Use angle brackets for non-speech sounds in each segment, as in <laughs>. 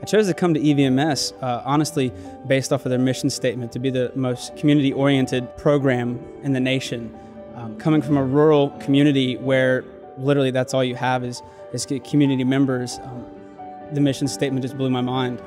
I chose to come to EVMS, uh, honestly, based off of their mission statement to be the most community oriented program in the nation. Um, coming from a rural community where literally that's all you have is, is community members, um, the mission statement just blew my mind.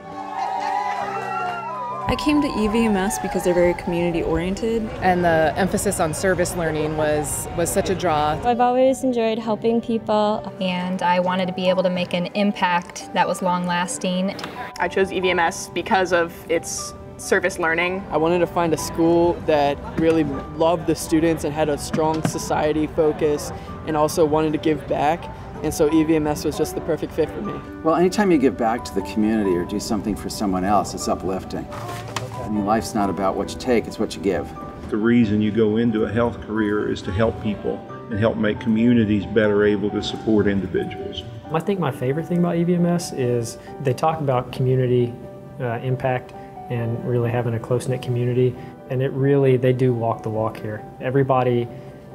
I came to EVMS because they're very community oriented. And the emphasis on service learning was, was such a draw. I've always enjoyed helping people. And I wanted to be able to make an impact that was long lasting. I chose EVMS because of its service learning. I wanted to find a school that really loved the students and had a strong society focus and also wanted to give back. And so EVMS was just the perfect fit for me. Well, anytime you give back to the community or do something for someone else, it's uplifting. I mean, life's not about what you take, it's what you give. The reason you go into a health career is to help people and help make communities better able to support individuals. I think my favorite thing about EVMS is they talk about community uh, impact and really having a close-knit community. And it really, they do walk the walk here. Everybody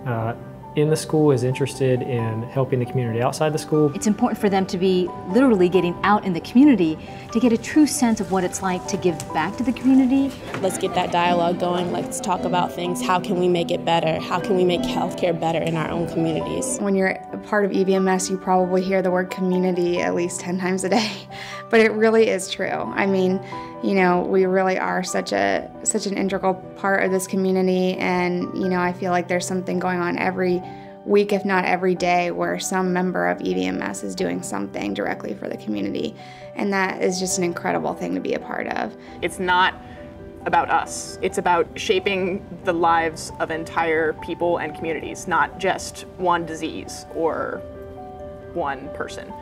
uh, in the school is interested in helping the community outside the school. It's important for them to be literally getting out in the community to get a true sense of what it's like to give back to the community. Let's get that dialogue going. Let's talk about things. How can we make it better? How can we make healthcare better in our own communities? When you're a part of EVMS, you probably hear the word community at least 10 times a day, <laughs> but it really is true. I mean, you know, we really are such a such an integral part of this community and, you know, I feel like there's something going on every week, if not every day, where some member of EVMS is doing something directly for the community. And that is just an incredible thing to be a part of. It's not about us. It's about shaping the lives of entire people and communities, not just one disease or one person.